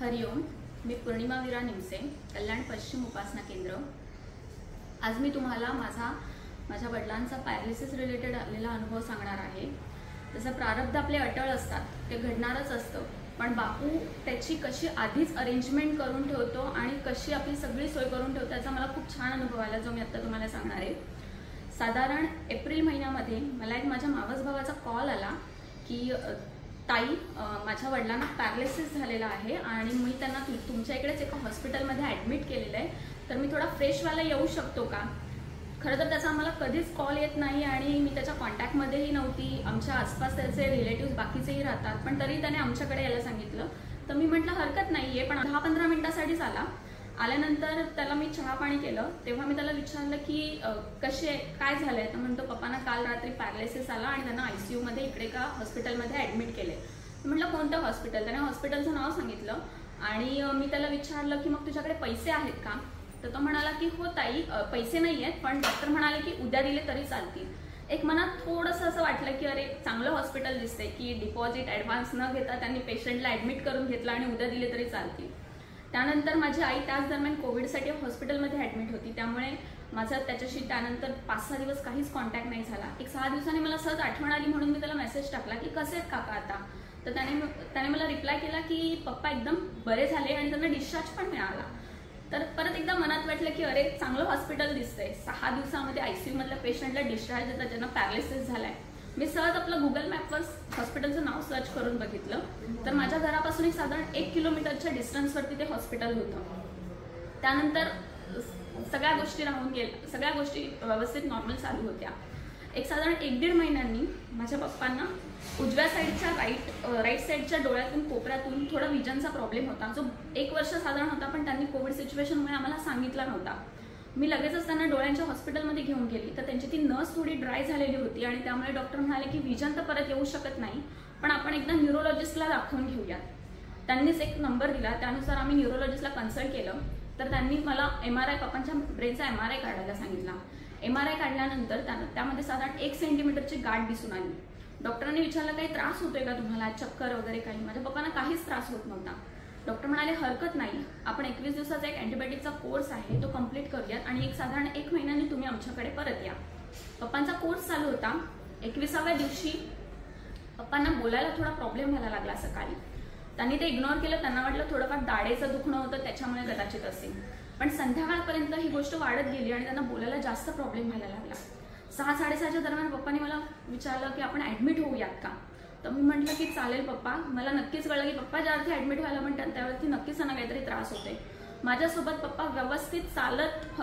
हरिओम मी पौर्णिमा विरा निमसे कल्याण पश्चिम उपासना केंद्र. आज मी तुम्हाला माझा माझ्या वडिलांचा पॅरालिसिस रिलेटेड आलेला अनुभव सांगणार आहे. जसं प्रारब्ध आपले अटळ असतात ते घडणारच असतं. पण बापू त्याची कशी आधीच अरेंजमेंट करून ठेवतो आणि कशी आपली सगळी सोय करून ठेवतो याचा मला खूप छान अनुभव आला जो मी आत्ता तुम्हाला सांगणार आहे. साधारण एप्रिल महिन्यामध्ये मला एक माझ्या मावस भावाचा कॉल आला की ताई माझ्या वडिलांना पॅरालिसिस झालेला आहे आणि मी त्यांना तु तुमच्या इकडेच एका हॉस्पिटलमध्ये ॲडमिट केलेलं आहे. तर मी थोडा फ्रेशवाला येऊ शकतो का? खरं तर त्याचा आम्हाला कधीच कॉल येत नाही आणि मी त्याच्या कॉन्टॅक्टमध्येही नव्हती. आमच्या आसपास त्याचे रिलेटिव्ह बाकीचेही राहतात. पण तरी त्याने आमच्याकडे यायला सांगितलं. तर मी म्हटलं हरकत नाही आहे पण दहा पंधरा मिनिटासाठीच आला आल्यानंतर त्याला मी चहा पाणी केलं. तेव्हा मी त्याला विचारलं की कसे काय झालंय? तर म्हणतो पप्पांना काल रात्री पॅरालिसिस आला आणि त्यांना आयसीयू मध्ये इकडे का हॉस्पिटलमध्ये ऍडमिट केले. म्हटलं कोणतं हॉस्पिटल त्याने हॉस्पिटलचं नाव सांगितलं. आणि मी त्याला विचारलं की मग तुझ्याकडे पैसे आहेत का? तर तो म्हणाला की हो ताई पैसे नाही आहेत पण डॉक्टर म्हणाले की उद्या दिले तरी चालतील. एक मनात थोडंसं असं वाटलं की अरे चांगलं हॉस्पिटल दिसतंय की डिपॉझिट ऍडव्हान्स न घेता त्यांनी पेशंटला ऍडमिट करून घेतलं आणि उद्या दिले तरी चालतील. त्यानंतर माझी आई त्याच दरम्यान कोविडसाठी हॉस्पिटलमध्ये ॲडमिट होती. त्यामुळे माझा त्याच्याशी त्यानंतर पाच सहा दिवस काहीच कॉन्टॅक्ट नाही झाला. एक सहा दिवसांनी मला सहज आठवण आली म्हणून मी त्याला मेसेज टाकला की कसे आहेत काका आता? तर त्याने त्याने मला रिप्लाय केला की पप्पा एकदम बरे झाले आणि त्यांना डिस्चार्ज पण मिळाला. तर परत एकदा मनात वाटलं की अरे चांगलं हॉस्पिटल दिसतंय. सहा दिवसामध्ये आयसीयू मधल्या पेशंटला डिस्चार्ज देतात ज्यांना पॅरालिसिस झालाय. मी सहज आपलं गुगल मॅपवर हॉस्पिटलचं नाव सर्च करून बघितलं. तर माझ्या घरापासून एक साधारण एक किलोमीटरच्या डिस्टन्सवरती ते हॉस्पिटल होतं. त्यानंतर सगळ्या गोष्टी राहून गेल्या सगळ्या गोष्टी व्यवस्थित नॉर्मल चालू होत्या. एक साधारण एक दीड महिन्यांनी माझ्या पप्पांना उजव्या साईडच्या राईट राईट साईडच्या डोळ्यातून कोपऱ्यातून थोडा विजनचा प्रॉब्लेम होता. जो एक वर्ष साधारण होता पण त्यांनी कोविड सिच्युएशनमुळे आम्हाला सांगितला नव्हता. मी लगेचच त्यांना डोळ्यांच्या हॉस्पिटलमध्ये घेऊन गेली. तर त्यांची ती नस थोडी ड्राय झालेली होती आणि त्यामुळे डॉक्टर म्हणाले की विजन तर परत येऊ शकत नाही पण आपण एकदा न्युरोलॉजिस्टला दाखवून घेऊयात. त्यांनीच एक नंबर दिला. त्यानुसार आम्ही न्युरोलॉजिस्टला कन्सल्ट केलं. तर त्यांनी मला एम आर आय पप्पांच्या ब्रेनचा एम आर आय काढायला सांगितला. एम आर आय काढल्यानंतर त्यामध्ये साधारण एक सेंटीमीटरची गाठ दिसून आली. डॉक्टरांनी विचारलं काही त्रास होतोय का तुम्हाला? चक्कर वगैरे काही? माझ्या पप्पांना काहीच त्रास होत नव्हता. डॉक्टर म्हणाले हरकत नाही. आपण एकवीस दिवसाचा एक अँटीबायोटिकचा कोर्स आहे. तो कंप्लीट करू आणि एक साधारण एक महिन्याने तुम्ही आमच्याकडे परत या. पप्पांचा कोर्स चालू होता. एकविसाव्या दिवशी पप्पांना बोलायला थोडा प्रॉब्लेम व्हायला लागला सकाळी. त्यांनी ते इग्नोर केलं. त्यांना वाटलं थोडंफार दाढेचं दुखणं होतं त्याच्यामुळे कदाचित असेल. पण संध्याकाळपर्यंत ही गोष्ट वाढत गेली आणि त्यांना बोलायला जास्त प्रॉब्लेम व्हायला लागला. सहा साडेसहाच्या दरम्यान पप्पांनी मला विचारलं की आपण ऍडमिट होऊयात का? तर मी म्हटलं की चालेल पप्पा. मला नक्कीच कळलं की पप्पा ज्या अर्थी ऍडमिट व्हायला म्हणतात त्यावरती नक्कीच त्यांना काहीतरी त्रास होते माझ्यासोबत पप्पा व्यवस्थित चालत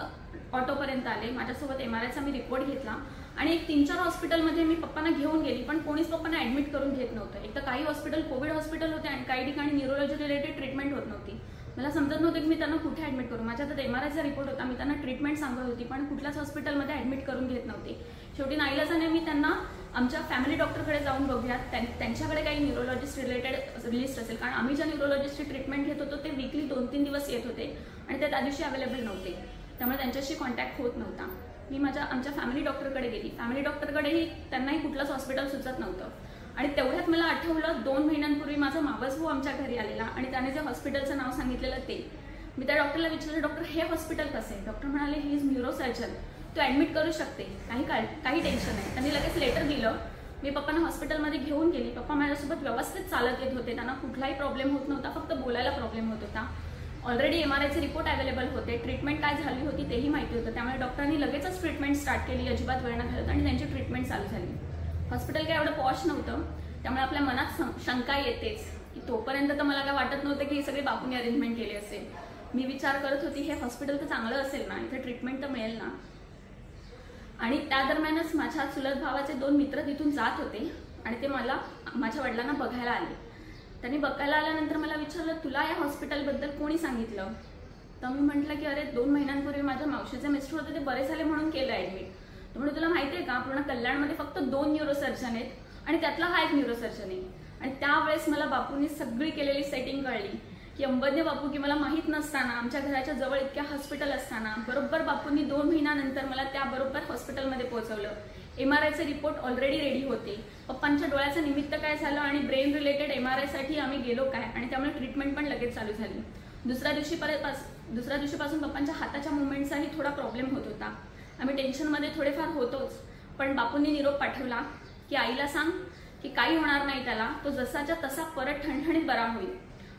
ऑटोपर्यंत आले. माझ्यासोबत एम आर आयचा मी रिपोर्ट घेतला. आणि एक तीन चार हॉस्पिटलमध्ये मी पप्पांना घेऊन गेली पण कोणीच पप्पांना ऍडमिट करून घेत नव्हतं. एक तर काही हॉस्पिटल कोविड हॉस्पिटल होते आणि काही ठिकाणी न्युरोलॉजी रिलेटेड ट्रीटमेंट होत नव्हती. मला समजत नव्हतं की मी त्यांना कुठे ऍडमिट करू. माझ्या तर एम आर आयचा रिपोर्ट होता. मी त्यांना ट्रीटमेंट सांगत होती पण कुठल्याच हॉस्पिटलमध्ये ऍडमिट करून घेत नव्हते. शेवटी नाईलाजाने मी त्यांना आमच्या फॅमिली डॉक्टरकडे जाऊन बघूयात त्यांच्याकडे काही न्युरोलॉजिस्ट रिलेटेड लिस्ट असेल. कारण आम्ही ज्या न्युरोलॉजिस्टची ट्रीटमेंट घेत होतो ते वीकली दोन तीन दिवस येत होते आणि ते त्या दिवशी अवेलेबल नव्हते. त्यामुळे त्यांच्याशी कॉन्टॅक्ट होत नव्हता. मी माझ्या आमच्या फॅमिली डॉक्टरकडे गेली. फॅमिली डॉक्टरकडेही त्यांनाही कुठलंच हॉस्पिटल सुचत नव्हतं. आणि तेवढ्यात मला आठवलं दोन महिन्यांपूर्वी माझा मावस भाऊ आमच्या घरी आलेला आणि त्याने जे हॉस्पिटलचं नाव सांगितलेलं ते. मी त्या डॉक्टरला विचारलं डॉक्टर हे हॉस्पिटल कसं आहे? डॉक्टर म्हणाले ही इज न्यूरो तू ऍडमिट करू शकते. काही काळ काही टेन्शन नाही. त्यांनी लगेच लेटर दिलं. मी पप्पांना हॉस्पिटलमध्ये घेऊन गेली. पप्पा माझ्यासोबत व्यवस्थित चालत येत होते. त्यांना कुठलाही प्रॉब्लेम होत नव्हता. फक्त बोलायला प्रॉब्लेम होत होता. ऑलरेडी एम आर आयचे रिपोर्ट अवेलेबल होते. ट्रीटमेंट काय झाली होती तेही माहिती होतं. त्यामुळे डॉक्टरांनी लगेचच ट्रीटमेंट स्टार्ट केली. अजिबात वेळ न घालत आणि त्यांची ट्रीटमेंट चालू झाली. हॉस्पिटल काय एवढं पॉश नव्हतं. त्यामुळे आपल्या मनात सं- शंका येतेच. की तोपर्यंत तर मला काय वाटत नव्हतं की ही सगळी बापूने अरेंजमेंट केली असेल. मी विचार करत होती हे हॉस्पिटल तर चांगलं असेल ना? इथे ट्रीटमेंट तर मिळेल ना? आणि त्या दरम्यानच माझ्या चुलत भावाचे दोन मित्र तिथून जात होते. आणि ते मला माझ्या वडिलांना बघायला आले. त्यांनी बघायला आल्यानंतर मला विचारलं तुला या हॉस्पिटलबद्दल कोणी सांगितलं? तर मी म्हटलं की अरे दोन महिन्यांपूर्वी माझ्या मावशीचे मिस्टर होते ते बरे झाले म्हणून केलं ऍडमिट तर म्हणजे तुला माहिती आहे का पूर्ण कल्याणमध्ये फक्त दोन न्यूरोसर्जन आहेत आणि त्यातला हा एक न्यूरोसर्जन आहे. आणि त्यावेळेस मला बापूंनी सगळी केलेली सेटिंग कळली की अंबज्ञ बापू की मला माहीत नसताना आमच्या घराच्या जवळ इतक्या हॉस्पिटल असताना बरोबर बापूंनी दोन महिन्यानंतर मला त्या बरोबर हॉस्पिटलमध्ये पोहोचवलं. एम आर आयचे रिपोर्ट ऑलरेडी रेडी होते. पप्पांच्या डोळ्याचं निमित्त काय झालं आणि ब्रेन रिलेटेड एम आर आयसाठी आम्ही गेलो काय? आणि त्यामुळे ट्रीटमेंट पण लगेच चालू झाली. दुसऱ्या दिवशी दुसऱ्या दिवशीपासून पप्पांच्या हाताच्या मुवमेंटचाही थोडा प्रॉब्लेम होत होता. आम्ही टेन्शनमध्ये थोडेफार होतोच. पण बापूंनी निरोप पाठवला की आईला सांग की काही होणार नाही त्याला. तो जसाच्या तसा परत ठणठणीत बरा होईल.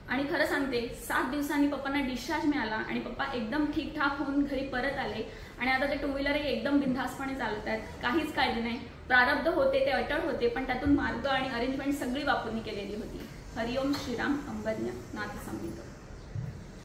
आणि खरं सांगते सात दिवसांनी पप्पांना डिस्चार्ज मिळाला आणि पप्पा एकदम ठीकठाक होऊन घरी परत आले. आणि आता ते टू व्हीलर एकदम बिनधास्तपणे चालत आहेत काहीच काळजी नाही. प्रारब्ध होते ते अटळ होते पण त्यातून मार्ग आणि अरेंजमेंट सगळी वापरणी केलेली होती. हरिओम श्रीराम अंबज्ञ नाथ संमित